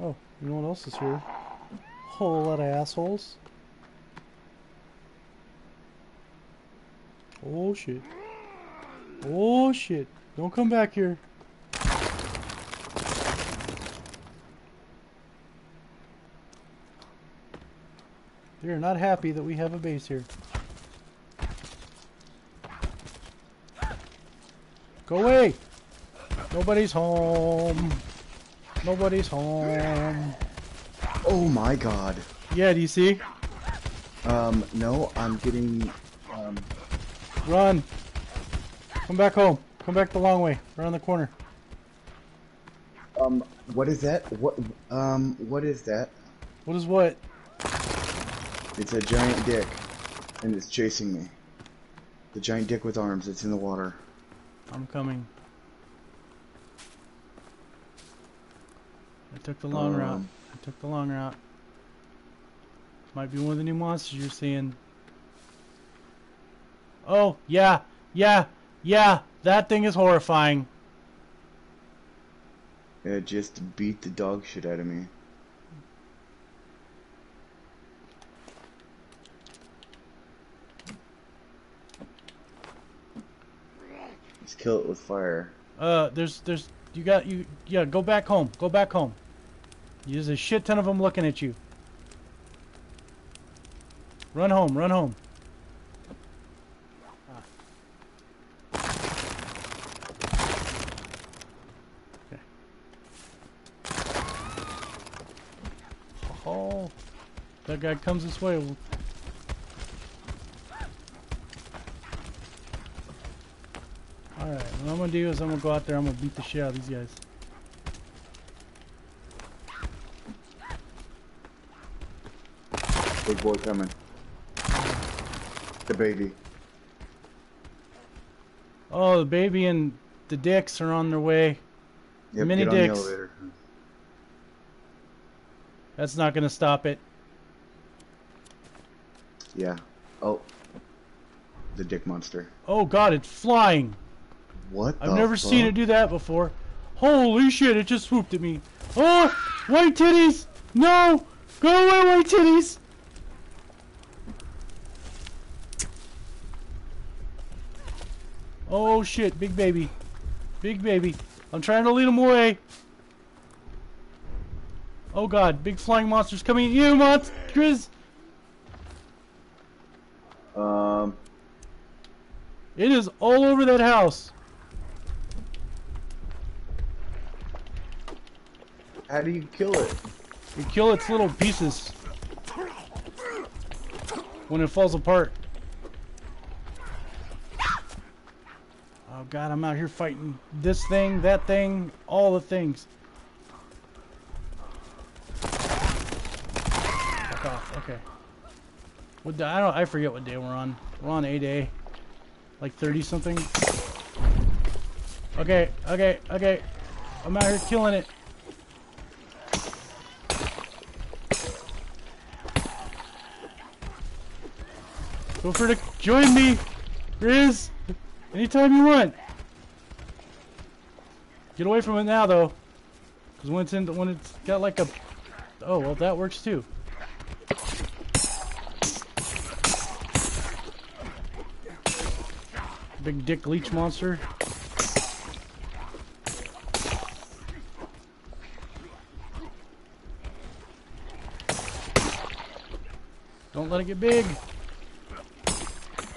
Oh, you know what else is here? Whole lot of assholes. Oh shit. Oh shit. Don't come back here. They're not happy that we have a base here. Go away! Nobody's home. Nobody's home. Oh my god. Yeah, do you see? Um, no, I'm getting, um, Run. Come back home. Come back the long way. Around the corner. um, what is that? What, um, what is that? What is what? It's a giant dick, and it's chasing me. The giant dick with arms, it's in the water. I'm coming. I took the long route. Um, I took the long route. Might be one of the new monsters you're seeing. Oh, yeah, yeah, yeah. That thing is horrifying. It just beat the dog shit out of me. Kill it with fire. Uh, there's, there's, you got, you, yeah, go back home. Go back home. There's a shit ton of them looking at you. Run home, run home. Okay. Oh, that guy comes this way. We'll- Alright, what I'm gonna do is I'm gonna go out there, I'm gonna beat the shit out of these guys. Big boy coming. The baby. Oh, the baby and the dicks are on their way. Yep, Mini dicks. That's not gonna stop it. Yeah. Oh. The dick monster. Oh god, it's flying! What I've never seen it do that before. Holy shit, it just swooped at me. Oh! White titties! No! Go away, white titties! Oh shit, big baby. Big baby. I'm trying to lead him away. Oh god, big flying monsters coming at you, monsters! Um, It is all over that house. How do you kill it? You kill its little pieces when it falls apart. Oh god, I'm out here fighting this thing, that thing, all the things. Fuck off. Okay. What day, I don't I forget what day we're on. We're on a day. Like 30 something. Okay, okay, okay. I'm out here killing it. Feel free to join me, Riz, anytime you want. Get away from it now, though, because when it's in, the when it's got like a, oh well, that works too. Big dick leech monster. Don't let it get big.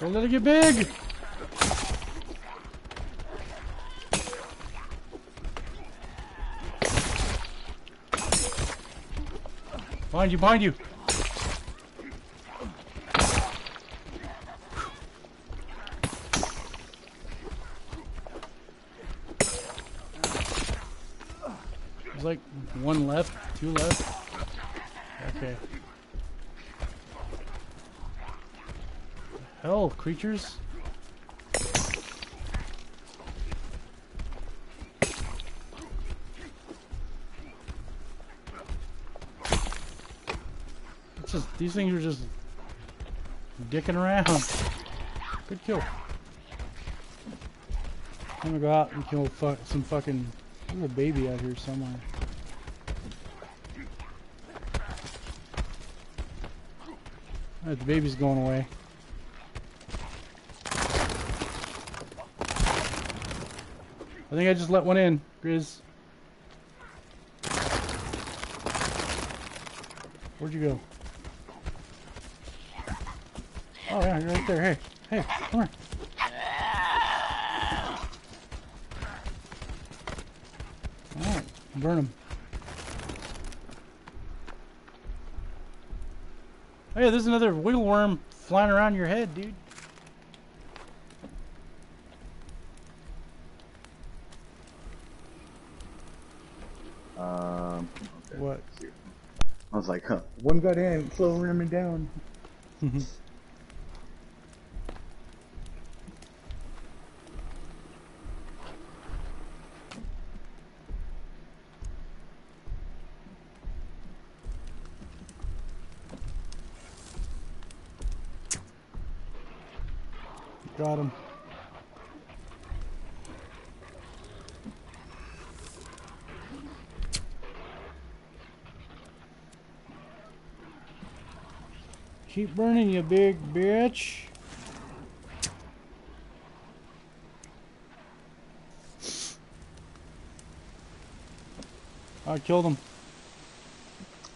Don't let it get big! Behind you, behind you! There's like one left, two left. Creatures. Just these things are just dicking around. Good kill. I'm gonna go out and kill fu some fucking. There's a baby out here somewhere. Alright, the baby's going away. I think I just let one in, Grizz. Where'd you go? Oh yeah, you're right there. Hey, hey, come here. Alright, burn him. Hey, oh, there's another wiggle worm flying around your head, dude. Um, okay. What? I was like, huh. One got in, slowing me down. Mm-hmm. Got him. Keep burning, you big bitch. I killed him.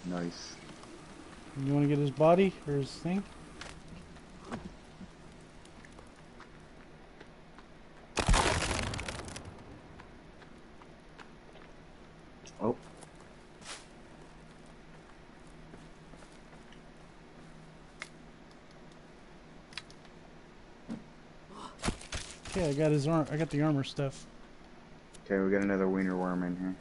Nice. You want to get his body or his thing? Oh, Okay, I got his arm. I got the armor stuff. okay, we got another wiener worm in here.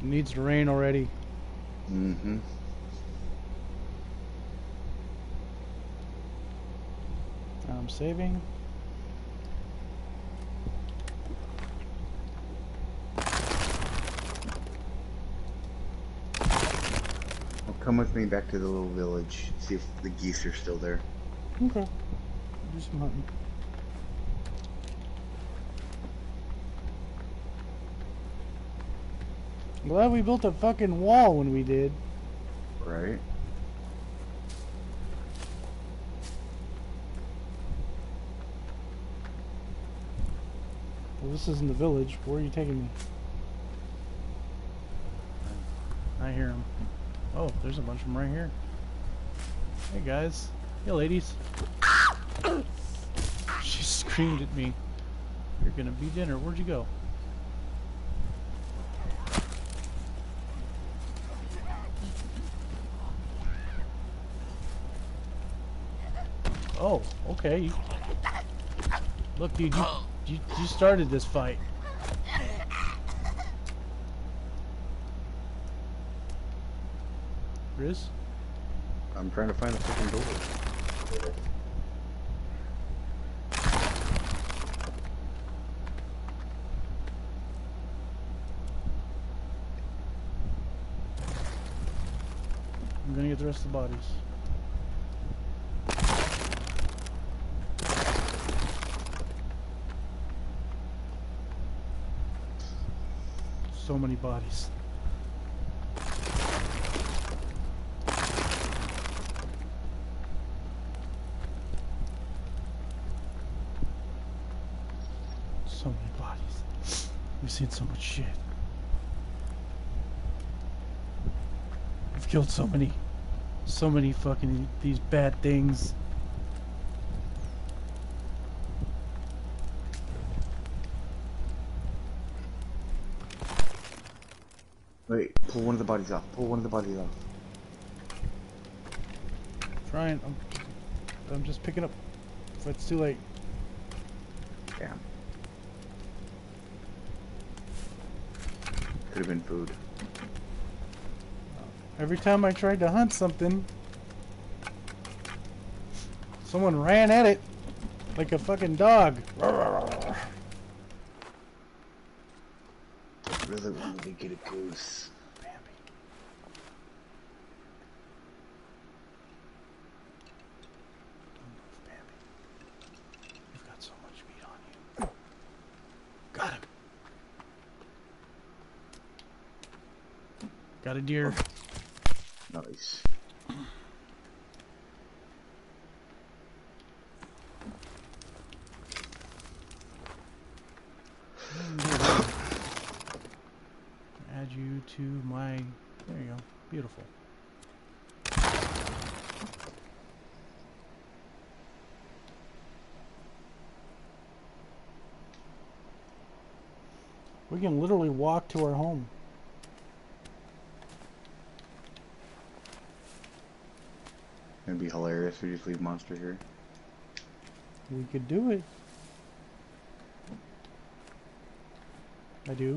It needs to rain already. Mm-hmm. I'm saving. Come with me back to the little village. See if the geese are still there. Okay. Do some hunting. Glad we built a fucking wall when we did. Right? Well, this isn't the village. Where are you taking me? I hear him. Oh, there's a bunch of them right here. Hey guys. Hey ladies. She screamed at me. You're gonna be dinner. Where'd you go? Oh, okay. Look, dude, you, you, you started this fight. Riz? I'm trying to find the fucking door. I'm gonna get the rest of the bodies. So many bodies. So many bodies. We've so much shit. I've killed so many, so many fucking these bad things. Wait, pull one of the bodies off. Pull one of the bodies off. Trying. I'm, I'm just picking up. If it's too late. Damn. Could have been food. Every time I tried to hunt something, someone ran at it like a fucking dog. Really wanted to get a goose. Got a deer. Nice. Add you to my. There you go. Beautiful. We can literally walk to our home. It'd be hilarious if we just leave Monster here. We could do it. I do.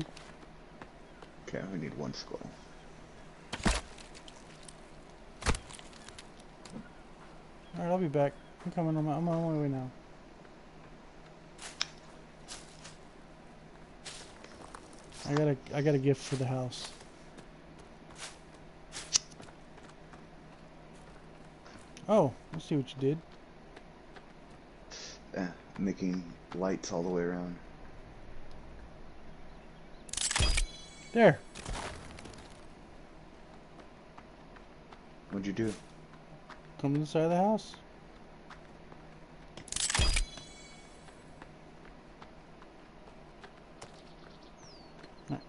Okay, we need one skull. Alright, I'll be back. I'm coming. I'm, I'm on my way now. I got a I got a gift for the house. Oh, let's see what you did. Making lights all the way around. There. What'd you do? Come to the side of the house.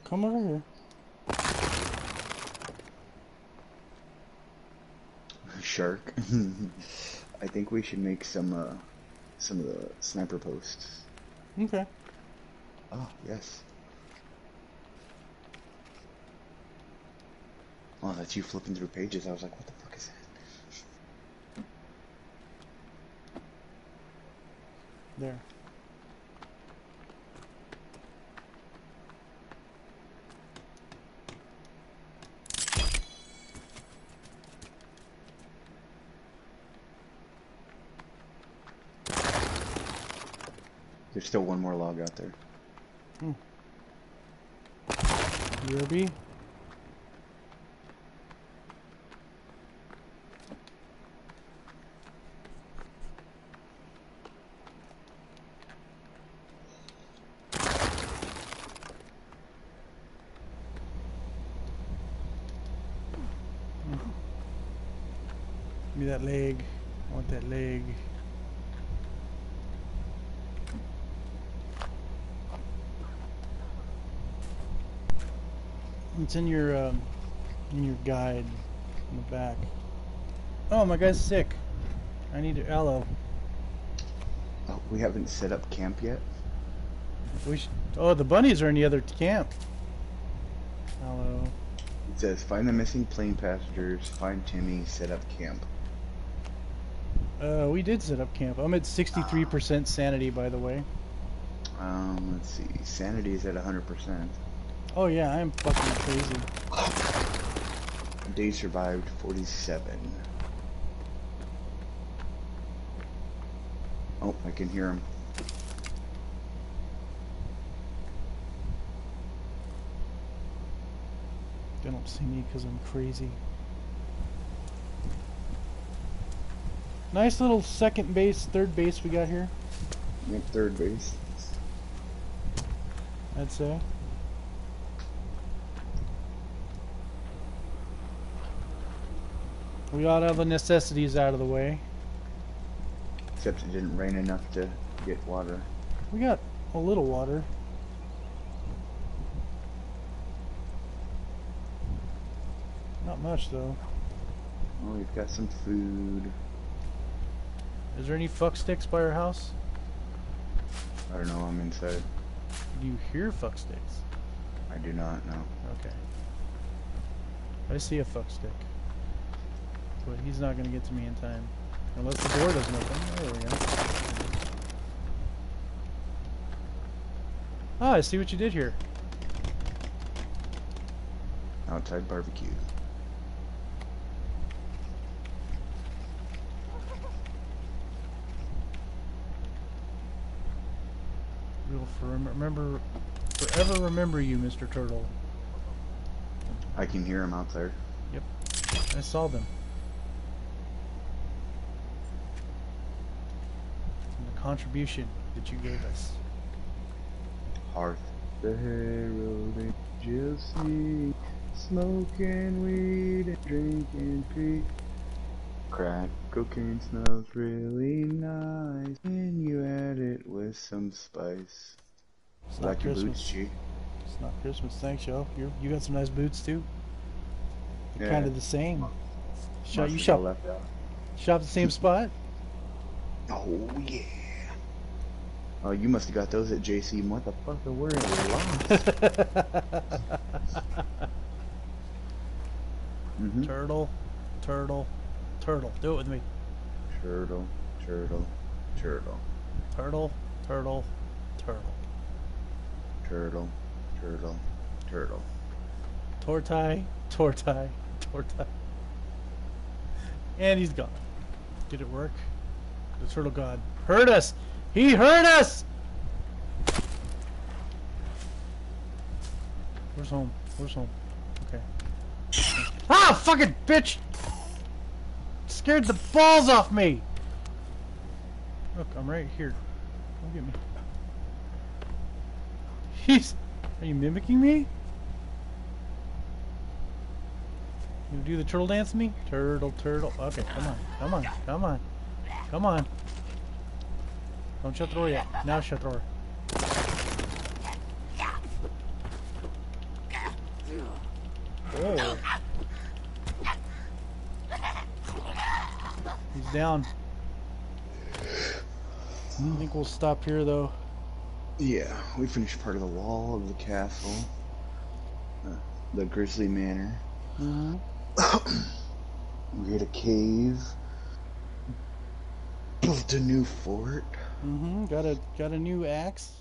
Come over here. Shark. I think we should make some uh some of the sniper posts. Okay. Oh, yes. Oh, that's you flipping through pages. I was like, what the fuck is that? There. There's still one more log out there. Hmm. BRB. Hmm. Give me that leg. I want that leg. It's in your um, in your guide in the back. Oh, my guy's sick. I need to aloe. Oh, we haven't set up camp yet. We should, oh, the bunnies are in the other camp. Hello. It says find the missing plane passengers, find Timmy, set up camp. Uh, we did set up camp. I'm at 63% sanity, by the way. Um, let's see. Sanity is at 100%. Oh yeah, I'm fucking crazy. Day survived 47. Oh, I can hear him. They don't see me because I'm crazy. Nice little second base, third base we got here. Third base. I'd say. We got all the necessities out of the way. Except it didn't rain enough to get water. We got a little water. Not much though. Oh, we've got some food. Is there any fuck sticks by our house? I don't know, I'm inside. Do you hear fuck sticks? I do not know. Okay. I see a fuck stick. But he's not gonna get to me in time. Unless the door does nothing. There we go. Ah, I see what you did here. Outside barbecue. We'll for remember, forever remember you, Mr. Turtle. I can hear him out there. Yep. I saw them. And the contribution that you gave us. Hearth. The they just. Smoking weed and drinking Pete. Crack cocaine smells really nice when you add it with some spice. It's not Like your Christmas. boots, G. It's not Christmas. Thanks, yo. You you got some nice boots too. They're Yeah. kind of the same. Shop, you shop got left out. shop the same spot. Oh yeah. Oh, you must have got those at JC motherfucker. We're in lost. mm-hmm. turtle, turtle, turtle. Do it with me. Turtle, turtle, turtle, Turtle, turtle, turtle. turtle, turtle, turtle. Tortai, tortai, tortai. And he's gone. Did it work? The turtle god heard us. He heard us. Where's home? Where's home? Okay. Ah, fucking bitch! Scared the balls off me. Look, I'm right here. Don't get me. He's. Are you mimicking me? You do the turtle dance to me? Turtle, turtle. Okay, come on, come on, come on, come on. Don't shut the door yet. Now shut the door. Oh. He's down. I think we'll stop here though. Yeah, we finished part of the wall of the castle. Uh, the Grizzly Manor. Mm-hmm. We hit a cave. Built a new fort. Mm-hmm. Got a got a new axe.